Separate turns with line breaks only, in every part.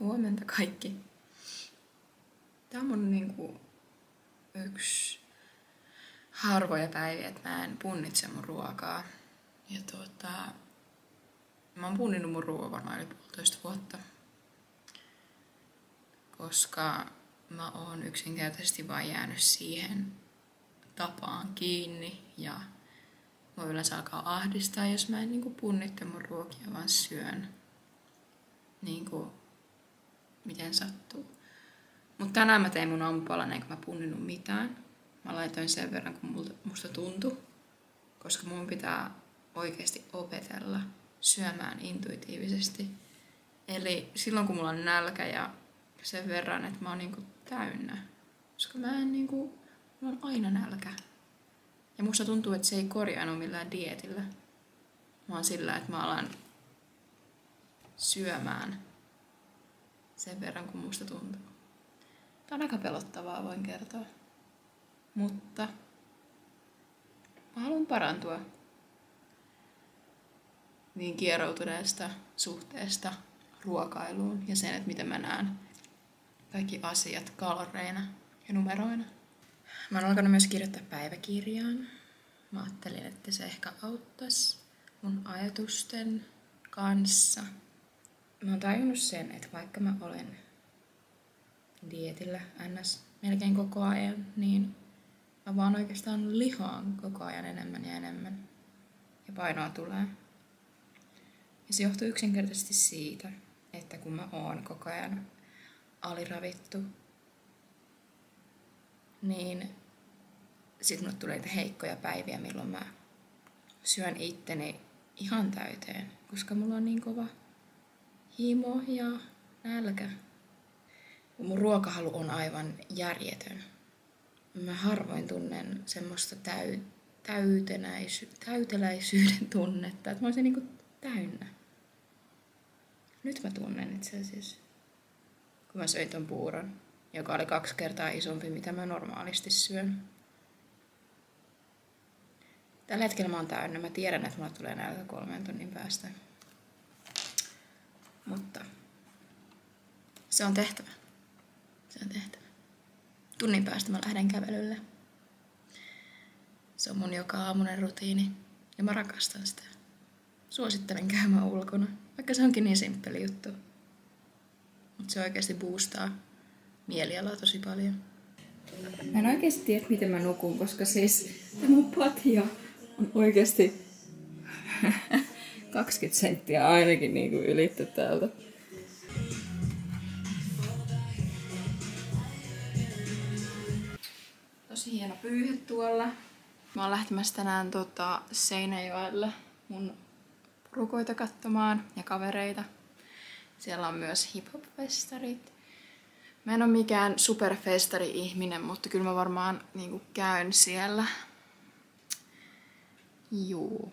Huomenta kaikki. Tämä on mun niinku yksi harvoja päiviä, että mä en punnitse mun ruokaa. Ja tuota, mä oon punninnut mun ruoaa varmaan yli puolitoista vuotta. Koska mä oon yksinkertaisesti vain jäänyt siihen tapaan kiinni ja mua yleensä alkaa ahdistaa, jos mä en niinku punnitte mun ruokia, vaan syön niinku miten sattuu. Mutta tänään mä tein mun aamupalan enkä mä punninnut mitään. Mä laitoin sen verran, kun musta tuntui. Koska mun pitää oikeasti opetella syömään intuitiivisesti. Eli silloin kun mulla on nälkä ja sen verran, että mä oon niinku täynnä. Koska mä en niinku, mulla on aina nälkä. Ja musta tuntuu, että se ei korjaannu millään dietillä. Vaan sillä, että mä alan syömään sen verran, kun musta tuntuu. Tämä on aika pelottavaa, voin kertoa. Mutta mä haluan parantua niin kieroutuneesta suhteesta ruokailuun ja sen, että miten mä näen kaikki asiat kaloreina ja numeroina. Mä oon alkanut myös kirjoittaa päiväkirjaan. Mä ajattelin, että se ehkä auttaisi mun ajatusten kanssa. Mä oon tajunnut sen, että vaikka mä olen dietillä ns. melkein koko ajan, niin mä vaan oikeastaan lihaan koko ajan enemmän ja enemmän. Ja painoa tulee. Ja se johtuu yksinkertaisesti siitä, että kun mä oon koko ajan aliravittu, niin sit mulle tulee niitä heikkoja päiviä, milloin mä syön itteni ihan täyteen, koska mulla on niin kova himo ja nälkä. Mun ruokahalu on aivan järjetön. Mä harvoin tunnen semmoista täy, täytenäisy, täyteläisyyden tunnetta, että mä olisin niinku täynnä. Nyt mä tunnen itse asiassa, kun mä söin ton puuron, joka oli kaksi kertaa isompi, mitä mä normaalisti syön. Tällä hetkellä mä oon täynnä. Mä tiedän, että mulla tulee nälkä kolmen tunnin päästä. Mutta se on tehtävä. Se on tehtävä. Tunnin päästä mä lähden kävelylle. Se on mun joka aamunen rutiini ja mä rakastan sitä. Suosittelen käymään ulkona, vaikka se onkin niin simppeli juttu. Mutta se oikeasti boostaa mielialaa tosi paljon.
Mä en oikeasti tiedä, miten mä nukun, koska siis mun patja on oikeasti 20 senttiä ainakin niin kuin ylitty täältä.
Tosi hieno pyyhe tuolla. Mä oon lähtemässä tänään tota, Seinäjoelle mun porukoita katsomaan ja kavereita. Siellä on myös hip-hop-festarit. Mä en ole mikään superfestari-ihminen, mutta kyllä mä varmaan niin käyn siellä. Juu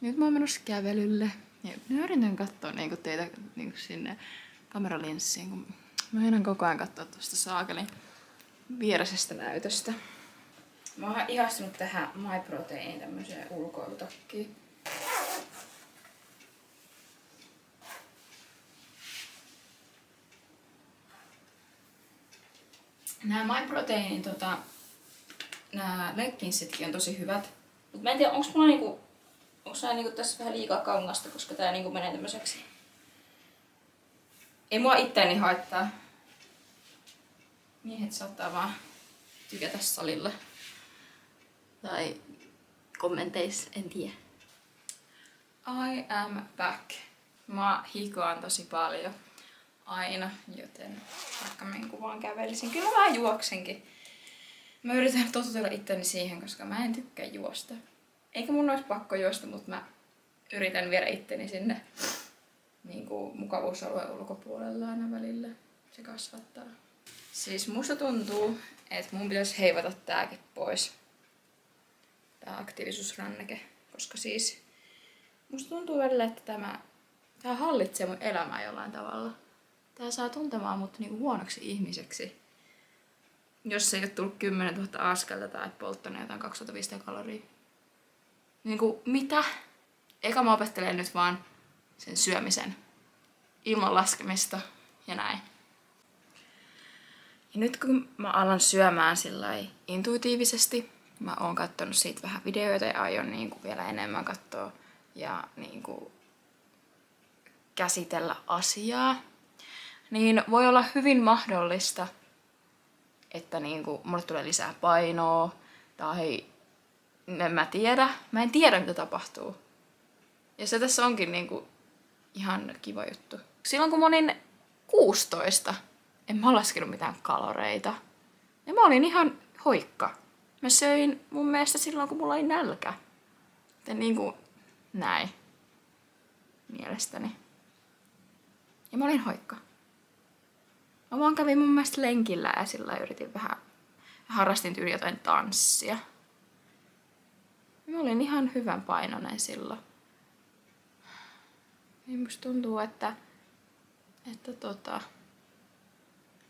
nyt mä oon menossa kävelylle. Ja mä yritän katsoa niinku teitä niinku sinne kameralinssiin, kun mä meinaan koko ajan katsoa tuosta saakelin viereisestä näytöstä. Mä oon ihastunut tähän My Protein tämmöiseen ulkoilutakkiin. Nämä My Proteinin tota, nämä on tosi hyvät. Mut mä en tiedä, onks mulla niinku onko nämä niinku tässä vähän liikaa kangasta, koska tää niinku menee tämmöiseksi. Ei mua itteeni haittaa. Miehet saattaa vaan tykätä salilla. Tai kommenteissa, en tiedä. I am back. Mä hikoan tosi paljon aina, joten vaikka mä kuvaan kävelisin. Kyllä mä juoksenkin. Mä yritän totutella itteni siihen, koska mä en tykkää juosta. Eikä mun olisi pakko juosta, mutta mä yritän viedä itteni sinne niin kuin mukavuusalueen ulkopuolella aina välillä. Se kasvattaa. Siis musta tuntuu, että mun pitäisi heivata tääkin pois. Tää aktiivisuusranneke. Koska siis musta tuntuu välillä, että tämä, tämä hallitsee mun elämää jollain tavalla. Tää saa tuntemaan mut niinku huonoksi ihmiseksi. Jos ei ole tullut 10 000 askelta tai polttanut jotain 2500 kaloria. Niinku, mitä? Eka mä opettelen nyt vaan sen syömisen ilman laskemista ja näin. Ja nyt kun mä alan syömään sillä intuitiivisesti, mä oon katsonut siitä vähän videoita ja aion niin kuin vielä enemmän katsoa ja niin kuin käsitellä asiaa, niin voi olla hyvin mahdollista, että niin kuin mulle tulee lisää painoa tai en mä tiedä. Mä en tiedä, mitä tapahtuu. Ja se tässä onkin niin kuin ihan kiva juttu. Silloin kun mä olin 16, en mä laskenut mitään kaloreita. Ja mä olin ihan hoikka. Mä söin mun mielestä silloin, kun mulla oli nälkä. Joten niin kuin näin. Mielestäni. Ja mä olin hoikka. Mä vaan kävin mun mielestä lenkillä ja sillä yritin vähän, harrastin tyyli jotain tanssia. Mä olin ihan hyvän painoinen silloin. Niin musta tuntuu, että, että tota,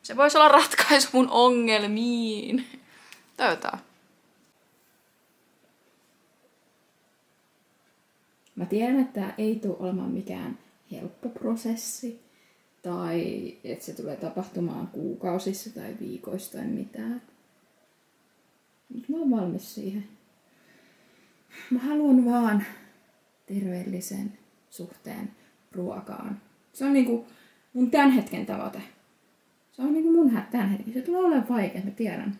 se voisi olla ratkaisu mun ongelmiin. Toivotaan.
Mä tiedän, että tämä ei tule olemaan mikään helppo prosessi tai että se tulee tapahtumaan kuukausissa tai viikoissa tai mitään. Mutta mä oon valmis siihen. Mä haluan vaan terveellisen suhteen ruokaan. Se on niinku mun tämän hetken tavoite. Se on niinku mun tämän hetken. Se tulee olemaan vaikea, mä tiedän.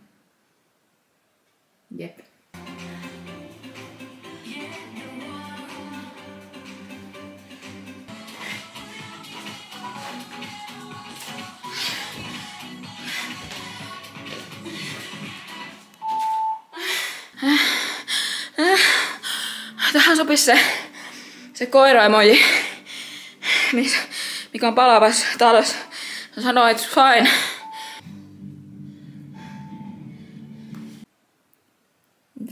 Jep.
Tähän sopisi se, se koira-emoji, mikä on palavassa talossa. Hän sanoi, että fine.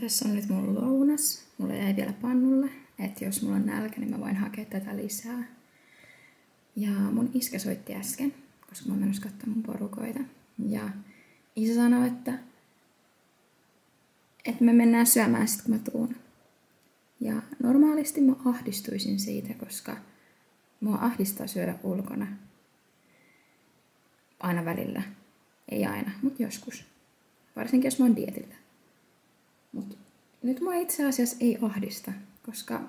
Tässä on nyt mun lounas. Mulla jäi vielä pannulle, että jos mulla on nälkä, niin mä voin hakea tätä lisää. Ja mun iskä soitti äsken, koska mä oon menossa katsomaan mun porukoita. Ja isä sanoi, että, että me mennään syömään sit kun mä tuun. Ja normaalisti mä ahdistuisin siitä, koska mua ahdistaa syödä ulkona. Aina välillä. Ei aina, mutta joskus. Varsinkin jos mä oon dietillä. Mutta nyt mua itse asiassa ei ahdista, koska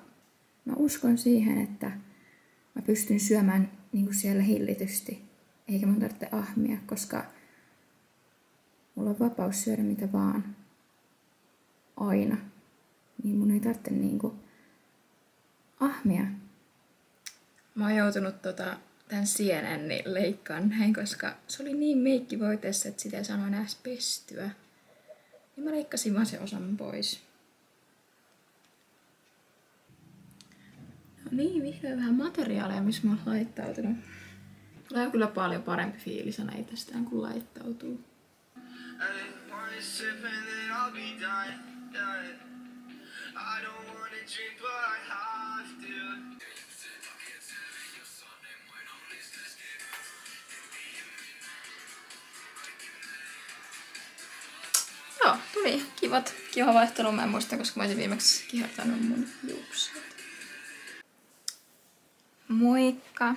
mä uskon siihen, että mä pystyn syömään niin siellä hillitysti, eikä mun tarvitse ahmia, koska mulla on vapaus syödä mitä vaan. Aina niin mun ei tarvitse niinku ahmia.
Mä oon joutunut tota, tämän sienen niin leikkaan näin, koska se oli niin meikkivoiteessa, että sitä ei saanut enää pestyä. Niin mä leikkasin vaan sen osan pois. No niin, vihdoin vähän materiaalia, missä mä oon laittautunut. Tulee kyllä paljon parempi fiilis aina itsestään, kun laittautuu. I Joo, tuli kivat, kiva vaihtelu. Mä en muista, koska mä olisin viimeksi kihartanut mun juukset. Moikka!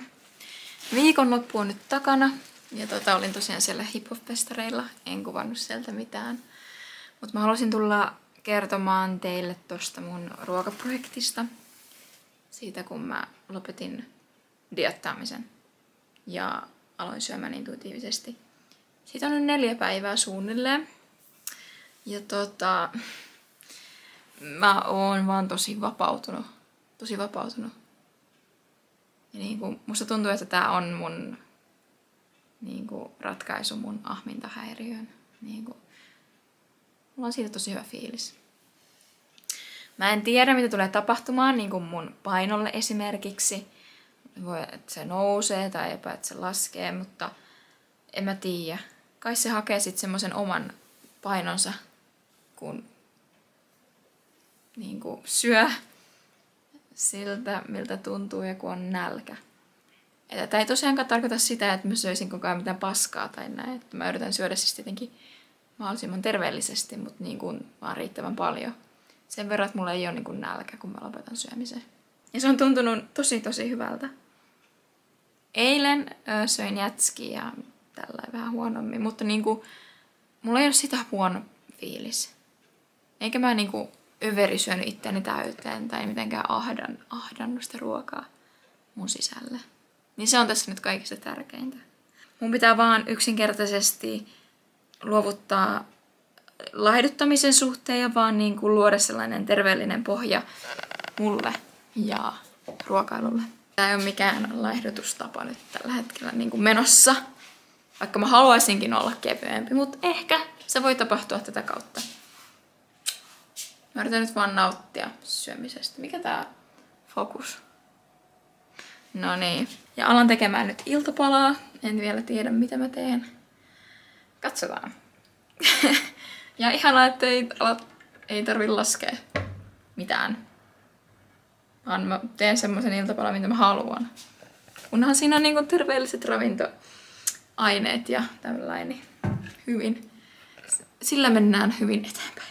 Viikonloppu on nyt takana. Ja tota, olin tosiaan siellä hip festareilla En kuvannut sieltä mitään. Mutta mä halusin tulla kertomaan teille tuosta mun ruokaprojektista. Siitä kun mä lopetin diettaamisen ja aloin syömään intuitiivisesti. Siitä on nyt neljä päivää suunnilleen. Ja tota, mä oon vaan tosi vapautunut. Tosi vapautunut. Ja niin kuin, musta tuntuu, että tää on mun niin kuin, ratkaisu mun ahmintahäiriöön. Niin kuin, Mulla on siitä tosi hyvä fiilis. Mä en tiedä, mitä tulee tapahtumaan, niin kuin mun painolle esimerkiksi. Voi, että se nousee tai jopa, että se laskee, mutta en mä tiedä. Kai se hakee sitten semmoisen oman painonsa, kun niin kuin syö siltä, miltä tuntuu ja kun on nälkä. Tämä ei tosiaankaan tarkoita sitä, että mä söisin koko ajan mitään paskaa tai näin. Että mä yritän syödä siis tietenkin mahdollisimman terveellisesti, mutta niin kuin vaan riittävän paljon. Sen verran, että mulla ei ole niin kuin nälkä, kun mä lopetan syömisen. Ja se on tuntunut tosi tosi hyvältä. eilen ö, söin jätskiä ja tällä vähän huonommin, mutta niinku, mulla ei ole sitä huono fiilis. Eikä mä niinku överi syönyt itseäni täyteen tai mitenkään ahdan, ahdannut sitä ruokaa mun sisälle. Niin se on tässä nyt kaikista tärkeintä. Mun pitää vaan yksinkertaisesti luovuttaa laihduttamisen suhteen ja vaan niin kuin luoda sellainen terveellinen pohja mulle ja ruokailulle. Tämä ei ole mikään laihdutustapa nyt tällä hetkellä niin kuin menossa, vaikka mä haluaisinkin olla kevyempi, mutta ehkä se voi tapahtua tätä kautta. Mä yritän nyt vaan nauttia syömisestä. Mikä tää fokus? No niin. Ja alan tekemään nyt iltapalaa. En vielä tiedä, mitä mä teen. Katsotaan. ja ihanaa, että ei, ala, ei tarvi laskea mitään. Vaan mä teen semmoisen iltapalan, mitä mä haluan. Kunhan siinä on niinku terveelliset ravintoaineet ja tällainen. Hyvin. Sillä mennään hyvin eteenpäin.